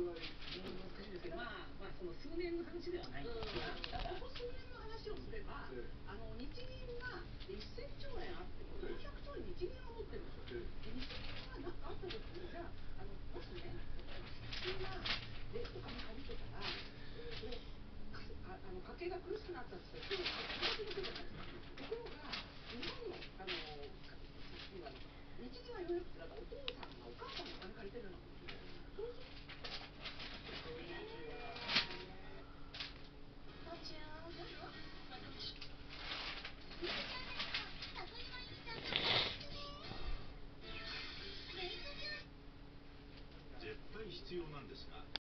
まあ、その数年の話ではない、ここ数年の話をすれば、あの日銀が1000兆円あって、400兆円日銀が持ってるんですよ、で日銀がかあった時に、じゃあ、のもしね、普通がお金借りてたら、あの家計が苦しくなったとして、それ借てじゃないです。ところが日本のあの日銀は余力だから必要なんですが。